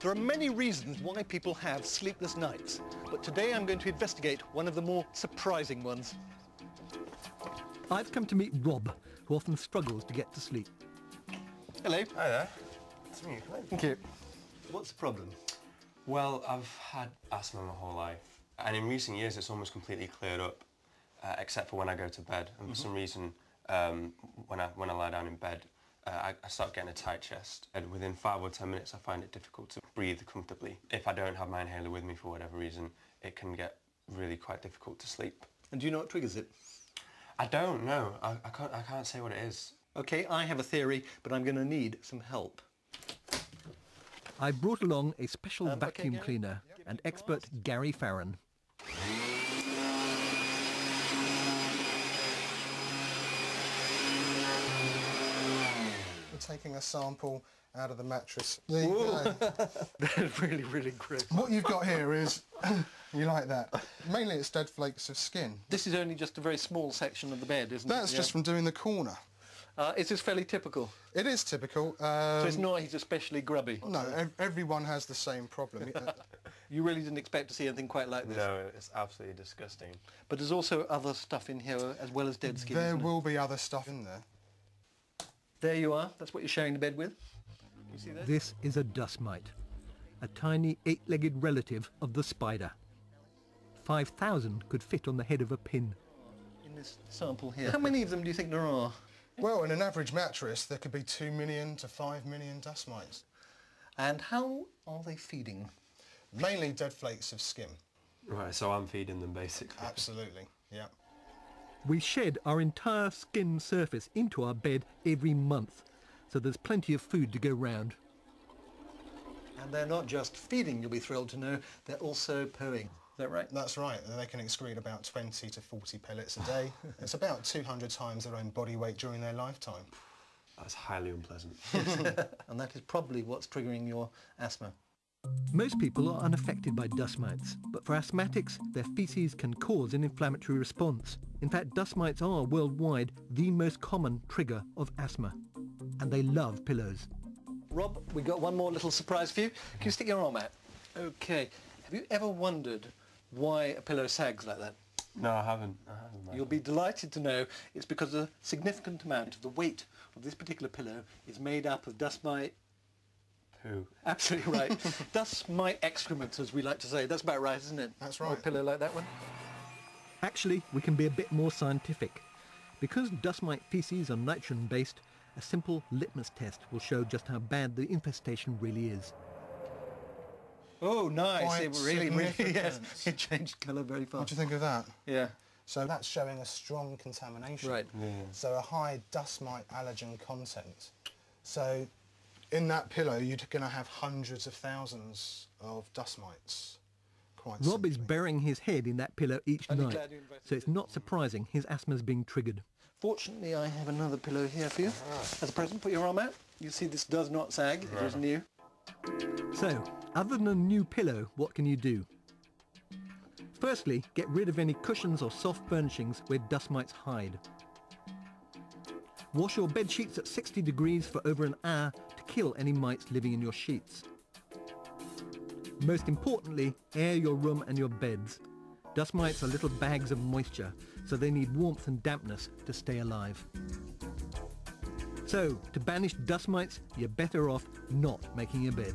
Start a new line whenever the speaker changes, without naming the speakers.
There are many reasons why people have sleepless nights, but today I'm going to investigate one of the more surprising ones. I've come to meet Rob, who often struggles to get to sleep. Hello.
Hi there. It's me.
Thank you. What's the problem?
Well, I've had asthma my whole life, and in recent years it's almost completely cleared up, uh, except for when I go to bed. And for mm -hmm. some reason, um, when I when I lie down in bed, uh, I, I, start getting a tight chest. And within five or ten minutes, I find it difficult to breathe comfortably. If I don't have my inhaler with me for whatever reason, it can get really quite difficult to sleep.
And do you know what triggers it?
I don't know. I, I, can't, I can't say what it is.
OK, I have a theory, but I'm going to need some help. I brought along a special um, vacuum okay, cleaner yep. and expert Gary Farron.
Taking a sample out of the mattress.
That's really, really crisp.
What you've got here is, you like that, mainly it's dead flakes of skin.
This is only just a very small section of the bed, isn't
That's it? That's just yeah. from doing the corner.
Uh, is this fairly typical?
It is typical.
Um, so it's um, not he's especially grubby?
No, ev everyone has the same problem.
you really didn't expect to see anything quite like this?
No, it's absolutely disgusting.
But there's also other stuff in here as well as dead skin,
There will be other stuff in there.
There you are. That's what you're sharing the bed with. This is a dust mite, a tiny eight-legged relative of the spider. 5,000 could fit on the head of a pin. In this sample here. How many of them do you think there are?
Well, in an average mattress, there could be 2 million to 5 million dust mites.
And how are they feeding?
Mainly dead flakes of skin.
Right, so I'm feeding them basically.
Absolutely, yeah.
We shed our entire skin surface into our bed every month, so there's plenty of food to go round. And they're not just feeding, you'll be thrilled to know, they're also pooing. Is that right?
That's right. They can excrete about 20 to 40 pellets a day. it's about 200 times their own body weight during their lifetime.
That's highly unpleasant.
and that is probably what's triggering your asthma. Most people are unaffected by dust mites, but for asthmatics, their feces can cause an inflammatory response. In fact, dust mites are worldwide the most common trigger of asthma. And they love pillows. Rob, we've got one more little surprise for you. Can you stick your arm out? Okay. Have you ever wondered why a pillow sags like that?
No, I haven't. I haven't
You'll be delighted to know it's because a significant amount of the weight of this particular pillow is made up of dust mite,
poo.
Absolutely right. dust mite excrement, as we like to say. That's about right, isn't it?
That's right. a
pillow like that one. Actually, we can be a bit more scientific. Because dust mite feces are nitrogen-based, a simple litmus test will show just how bad the infestation really is. Oh, nice.
Quite
it really, really, yes. It changed colour very fast.
What do you think of that?
Yeah.
So that's showing a strong contamination.
Right.
Yeah. So a high dust mite allergen content. So in that pillow, you're going to have hundreds of thousands of dust mites.
Quite Rob simply. is burying his head in that pillow each night, so it's not surprising his asthma's being triggered. Fortunately, I have another pillow here for you. Ah. As a present, put your arm out. You see this does not sag, it is new. So, other than a new pillow, what can you do? Firstly, get rid of any cushions or soft furnishings where dust mites hide. Wash your bed sheets at 60 degrees for over an hour to kill any mites living in your sheets. Most importantly, air your room and your beds. Dust mites are little bags of moisture, so they need warmth and dampness to stay alive. So, to banish dust mites, you're better off not making a bed.